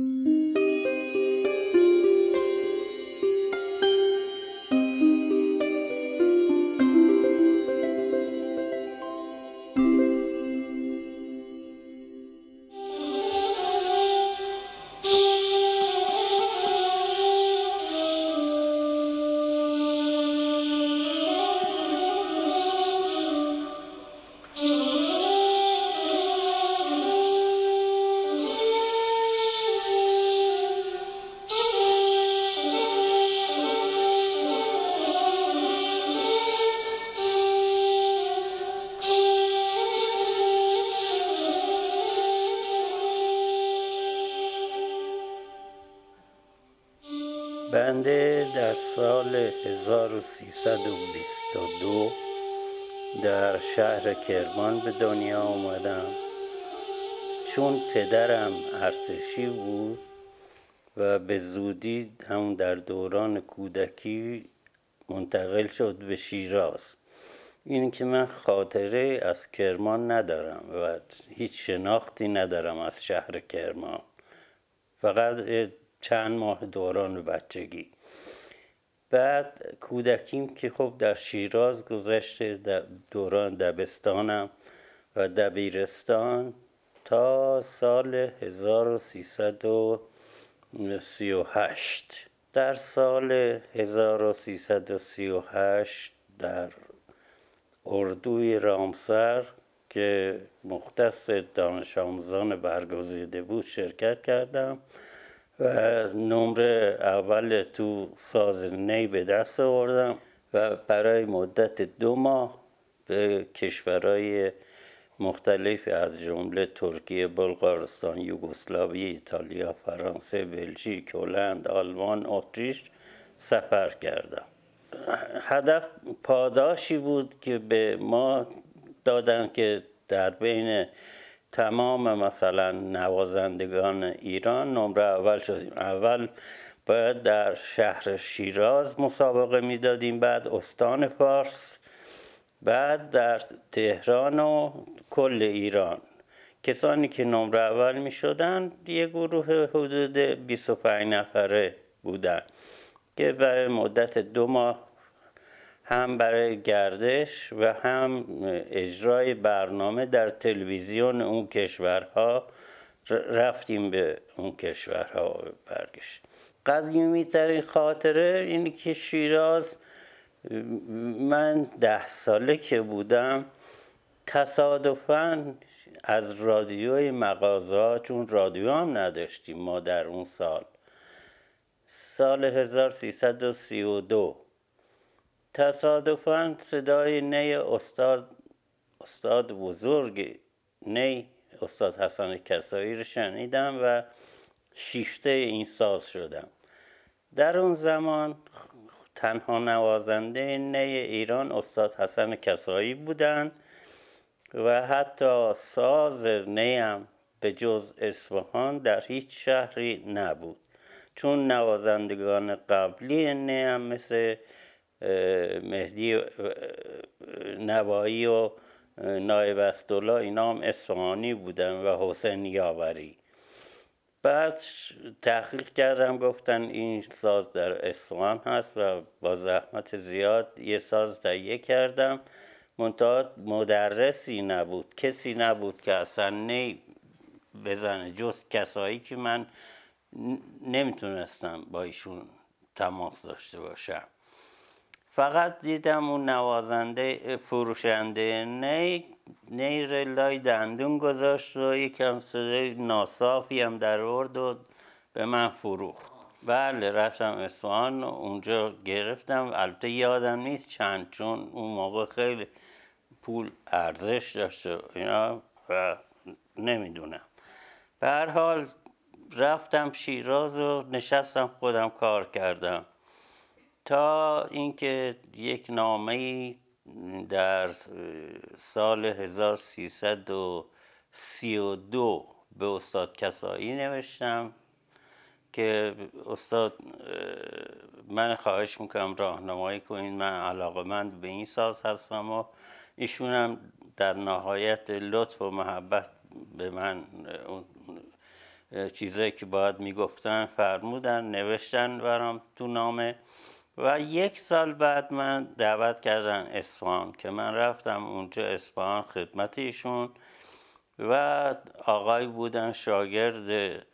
Música سال 1322 در شهر کرمان به دنیا آمدم چون پدرم ارتشی بود و به زودی هم در دوران کودکی منتقل شد به شیراز. این که من خاطره از کرمان ندارم و هیچ شناختی ندارم از شهر کرمان. فقط چند ماه دوران بچگی. بعد کودکیم که خب در شیراز گذشته دوران دبستانم و دبیرستان تا سال 1338 در سال 1338 در اردوی رامسر که مختص دانش آموزان برگزیده بود شرکت کردم. و نمره اول تو ساز نی به دست آوردم و برای مدت دو ماه به کشورهای مختلف از جمله ترکیه، بلغارستان، یوگسلاوی، ایتالیا، فرانسه، بلژیک، هلند، آلمان، اتریش سفر کردم. هدف پاداشی بود که به ما دادن که در بین تمام مثلا نوازندگان ایران نمره اول شدیم. اول باید در شهر شیراز مسابقه می‌دادیم بعد استان فارس بعد در تهران و کل ایران. کسانی که نمره اول می شدن یه گروه حدود 25 نفره بودن که برای مدت دو ماه هم برای گردش و هم اجرای برنامه در تلویزیون اون کشورها رفتیم به اون کشورها برگشت. قدیمی ترین خاطره اینه که شیراز من ده ساله که بودم تصادفا از رادیوی مغازه چون رادیو هم نداشتیم ما در اون سال سال 1332 تصادفا صدای نی استاد استاد بزرگ نی استاد حسن کسایی رو شنیدم و شیفته این ساز شدم. در اون زمان تنها نوازنده نی ایران استاد حسن کسایی بودند و حتی ساز نیم به جز اصفهان در هیچ شهری نبود. چون نوازندگان قبلی نیم مثل مهدی نوایی و نایب استولا اینا هم اصفهانی بودن و حسین یاوری. بعد تحقیق کردم گفتن این ساز در اصفهان هست و با زحمت زیاد یه ساز تهیه کردم. منتها مدرسی نبود کسی نبود که اصلا نی بزنه. جز کسایی که من نمی‌تونستم با ایشون تماس داشته باشم. فقط دیدم اون نوازنده فروشنده نی نی رلای دندون گذاشت و یکم صدای ناصافی هم در ورد و به من فروخت. بله رفتم اصفهان اونجا گرفتم. البته یادم نیست چند چون اون موقع خیلی پول ارزش داشت و اینا و نمی‌دونم. به هر حال رفتم شیراز و نشستم خودم کار کردم. تا اینکه یک نامه در سال 1332 به استاد کسایی نوشتم که استاد من خواهش می‌کنم راهنمایی کنید من علاقه من به این ساز هستم و ایشونم در نهایت لطف و محبت به من چیزایی که باید می‌گفتن فرمودن نوشتن برام تو نامه. و یک سال بعد من دعوت کردن اسفان که من رفتم اونجا اسفان خدمت ایشون و آقای بودن شاگرد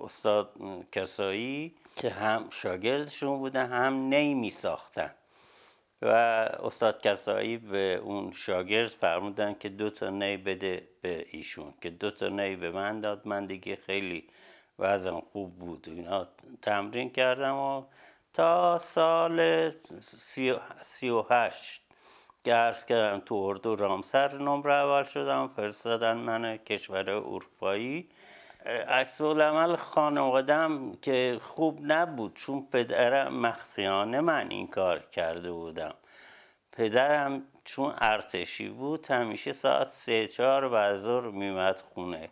استاد کسایی که هم شاگردشون بودن هم نی ساختن. و استاد کسایی به اون شاگرد فرمودن که دو تا نی بده به ایشون که دو تا نی به من داد. من دیگه خیلی وزن خوب بود. اینا تمرین کردم و تا سال سی و هشت که کردم تو اردو رامسر نمره اول شدم فرستادن من کشور اروپایی. عکس عمل خانوادم که خوب نبود چون پدرم مخفیانه من این کار کرده بودم. پدرم چون ارتشی بود همیشه ساعت سه چهار بعد میمد خونه.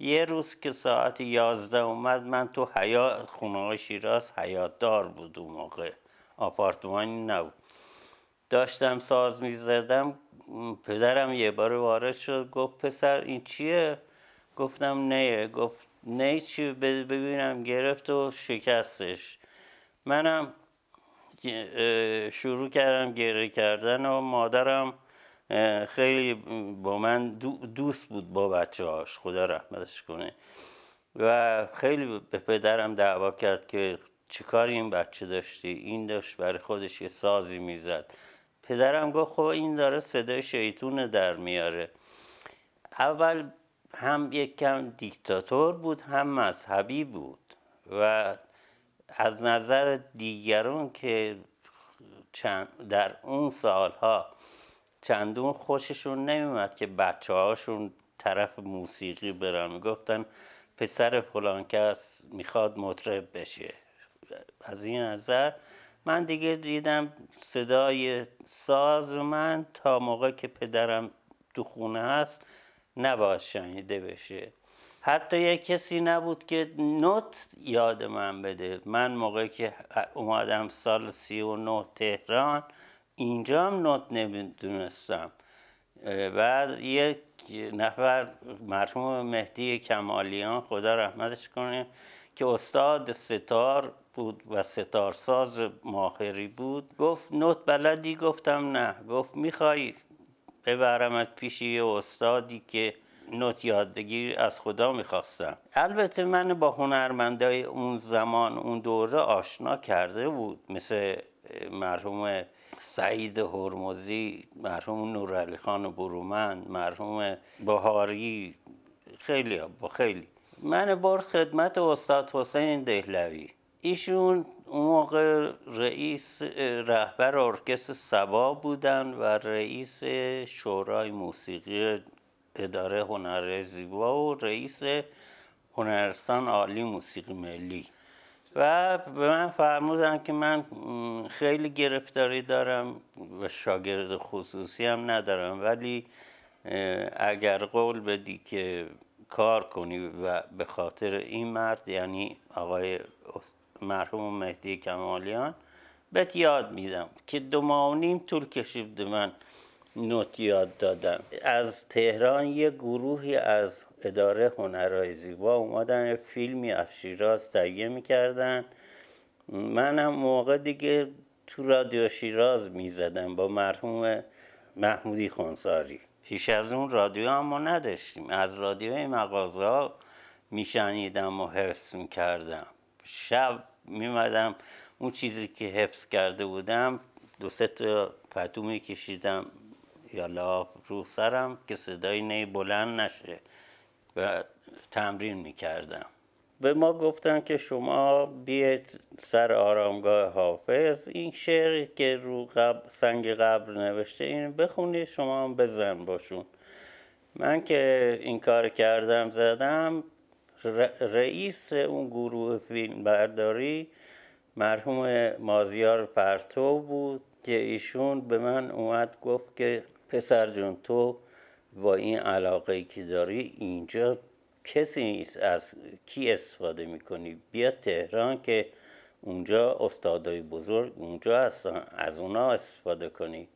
یه روز که ساعت یازده اومد من تو حیات خونه شیراز حیات دار بود اون موقع. آپارتمانی نبود. داشتم ساز می‌زدم پدرم یه بار وارد شد گفت پسر این چیه؟ گفتم نه گفت نه چی ببینم گرفت و شکستش. منم شروع کردم گریه کردن و مادرم خیلی با من دوست بود با بچه هاش خدا رحمتش کنه. و خیلی به پدرم دعوا کرد که چیکار این بچه داشتی؟ این داشت برای خودش یه سازی می‌زد. پدرم گفت خب این داره صدای شیطون در میاره. اول هم یک کم دیکتاتور بود هم مذهبی بود. و از نظر دیگرون که در اون سالها چندون خوششون نمیمد که بچه هاشون طرف موسیقی برن. می‌گفتن پسر فلان کس می‌خواد مطرب بشه. از این نظر من دیگه دیدم صدای ساز من تا موقع که پدرم تو خونه هست نباید شنیده بشه. حتی یه کسی نبود که نوت یاد من بده. من موقعی که اومدم سال سی و نه تهران اینجا هم نوت نمی‌دونستم. بعد یک نفر مرحوم مهدی کمالیان خدا رحمتش کنه که استاد ستار بود و ستارساز ماهری بود گفت نوت بلدی؟ گفتم نه. گفت می‌خوای ببرمت پیش یه استادی که نوت یاد بگیر از خدا می‌خواستم. البته من با هنرمندای اون زمان اون دوره آشنا کرده بود. مثل مرحوم سعید هرمزی مرحوم نورعلی خان برومند مرحوم بهاری خیلی با خیلی. من برد خدمت استاد حسین دهلوی. ایشون اون موقع رئیس رهبر ارکستر سبا بودن و رئیس شورای موسیقی اداره هنر زیبا و رئیس هنرستان عالی موسیقی ملی. و به من فرمودن که من خیلی گرفتاری دارم و شاگرد خصوصی هم ندارم. ولی اگر قول بدی که کار کنی و به خاطر این مرد یعنی آقای مرحوم مهدی کمالیان بهت یاد میدم که دو ماه طول کشید من نوت یاد دادم. از تهران یه گروهی از اداره هنرهای زیبا اومدن فیلمی از شیراز تهیه می‌کردن. منم موقع دیگه تو رادیو شیراز می‌زدم با مرحوم محمودی خونساری. پیش از اون رادیو اما نداشتیم. از رادیوی مغازه ها میشنیدم و حفظ می‌کردم. شب میمدم اون چیزی که حفظ کرده بودم دو سه تا پتو میکشیدم. یا لاف رو سرم که صدای نی بلند نشه و تمرین می‌کردم. به ما گفتن که شما بیاید سر آرامگاه حافظ. این شعر که رو سنگ قبر نوشته این بخونید شما هم بزن باشون. من که این کار کردم زدم. رئیس اون گروه فیلم برداری مرحوم مازیار پرتو بود که ایشون به من اومد گفت که پسر جون تو با این علاقه که داری اینجا کسی نیست از کی استفاده می‌کنی؟ بیا تهران که اونجا استادای بزرگ اونجا هستن از اونا استفاده کنی.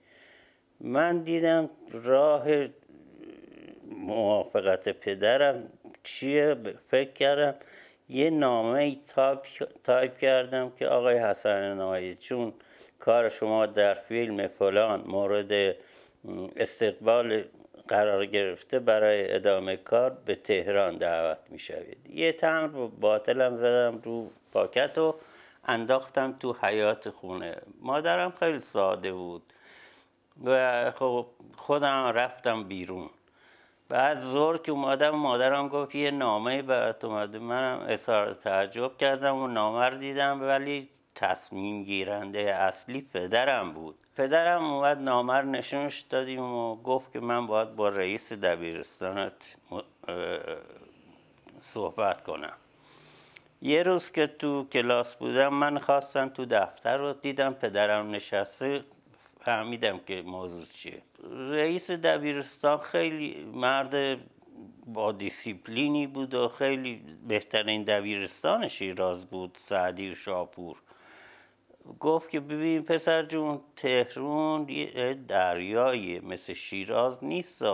من دیدم راه موافقت پدرم چیه؟ فکر کردم یه نامه تایپ, کردم که آقای حسن ناهید چون کار شما در فیلم فلان مورد استقبال قرار گرفته برای ادامه کار به تهران دعوت می شوید یه تمبر باطلم زدم رو پاکت و انداختم تو حیات خونه. مادرم خیلی ساده بود و خب خودم رفتم بیرون. بعد زور که اومدم مادرم گفت یه نامه برات اومده. منم اظهار تعجب کردم و نامه رو دیدم ولی تصمیم گیرنده اصلی پدرم بود. پدرم اومد نامه رو نشونش دادیم و گفت که من باید با رئیس دبیرستانت صحبت کنم. یه روز که تو کلاس بودم من خواستم تو دفتر رو دیدم پدرم نشسته فهمیدم که موضوع چیه. رئیس دبیرستان خیلی مرد با دیسیپلینی بود و خیلی بهترین دبیرستان شیراز بود سعدی و شاپور. گفت که ببین پسر جون تهرون یه دریایی مثل شیراز نیست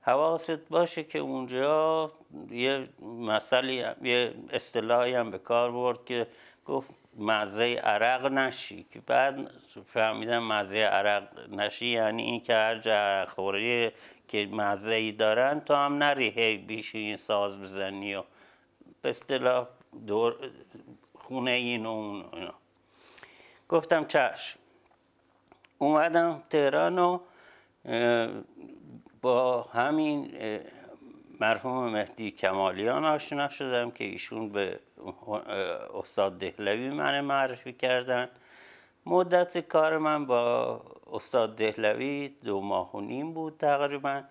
حواست باشه که اونجا یه مسئله یه اصطلاحی هم به کار برد که گفت مزه عرق نشی. که بعد فهمیدم مزه عرق نشی یعنی این که هر جا خوری که مزه ای دارن تو هم نری هی بیش این ساز بزنی و به اصطلاح دور خونه این و اون گفتم چشم اومدم تهران و با همین مرحوم مهدی کمالیان آشنا شدم که ایشون به استاد دهلوی من معرفی کردن. مدت کار من با استاد دهلوی دو ماه و نیم بود تقریبا.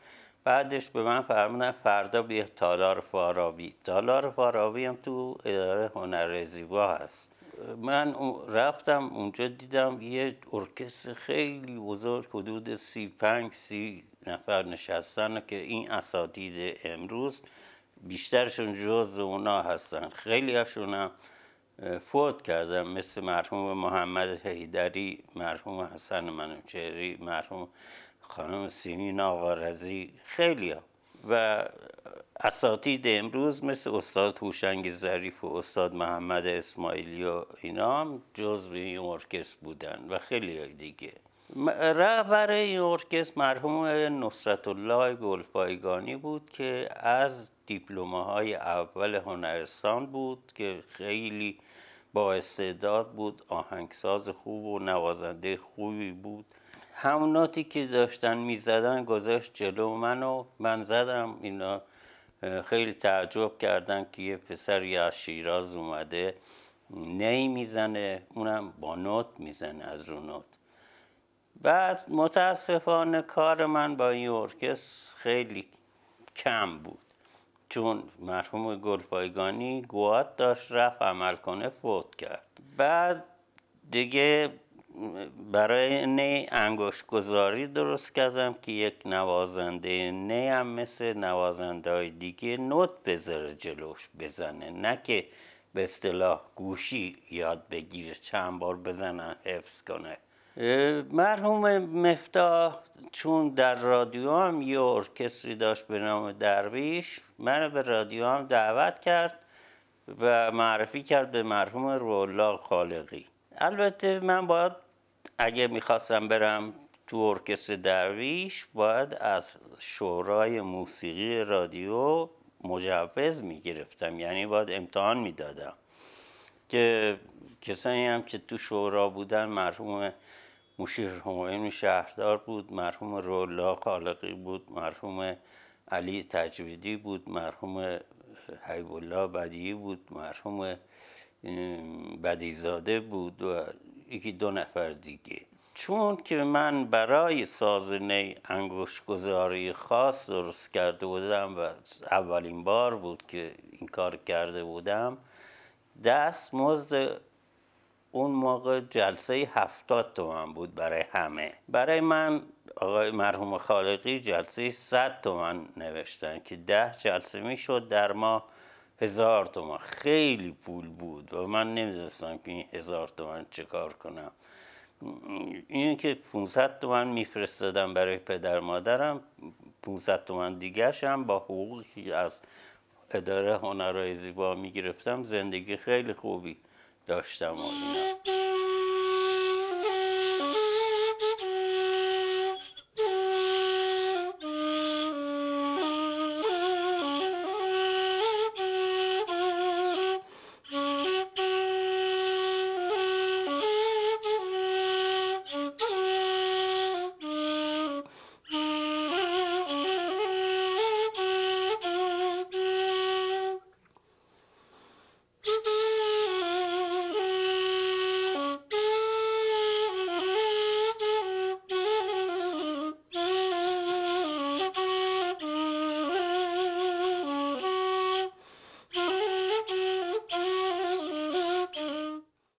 بعدش به من فرمودن فردا بیا تالار فارابی. تالار فارابی هم تو اداره هنر زیبا هست. من رفتم اونجا دیدم یه ارکستر خیلی بزرگ حدود سی پنج سی نفر نشستن که این اساتید امروز بیشترشون جز اونا هستن خیلی هم فوت کردن مثل مرحوم محمد حیدری مرحوم حسن منوچهری مرحوم خانم سیمین آقارزی خیلی ها. و اساتید امروز مثل استاد هوشنگ ظریف و استاد محمد اسماعیلی و اینا هم جز این ارکست بودن و خیلی دیگه. رهبر این ارکست مرحوم نصرت الله گلپایگانی بود که از های اول هنرستان بود که خیلی با استعداد بود آهنگساز خوب و نوازنده خوبی بود. همون ناتی که داشتن می‌زدن گذاشت جلو من و من زدم اینا خیلی تعجب کردن که یه پسری از شیراز اومده نی می‌زنه اونم با نوت می‌زنه از رو نوت. بعد متاسفانه کار من با این ارکست خیلی کم بود. چون مرحوم گلپایگانی گوات داشت رفت عمل کنه فوت کرد. بعد دیگه برای نی انگشت گذاری درست کردم که یک نوازنده نی هم مثل نوازنده های دیگه نوت بذاره جلوش بزنه. نه که به اصطلاح گوشی یاد بگیره چند بار بزنن حفظ کنه. مرحوم مفتاح چون در رادیو هم یه ارکستری داشت به نام درویش من به رادیو هم دعوت کرد و معرفی کرد به مرحوم رولا خالقی. البته من باید اگه می‌خواستم برم تو ارکستر درویش باید از شورای موسیقی رادیو مجوز می‌گرفتم. یعنی باید امتحان می‌دادم. که کسانی هم که تو شورا بودن مرحوم مشیر همایون شهردار بود مرحوم رولا خالقی بود مرحوم علی تجویدی بود مرحوم حیب الله بدیعی بود مرحوم بدیزاده بود و یکی دو نفر دیگه. چون که من برای سازنه انگوش گذاری خاص درست کرده بودم و اولین بار بود که این کار کرده بودم دست مزد اون موقع جلسه هفتاد تومن بود برای همه. برای من آقای مرحوم خالقی جلسه صد تومن نوشتن که ده جلسه می‌شد در ما هزار تومن خیلی پول بود و من نمی‌دونستم که این هزار تومن چه کار کنم. این که 500 تومن میفرستادم برای پدر مادرم 500 تومن دیگرش هم با حقوقی از اداره هنرهای زیبا می‌گرفتم زندگی خیلی خوبی داشتم و اینا.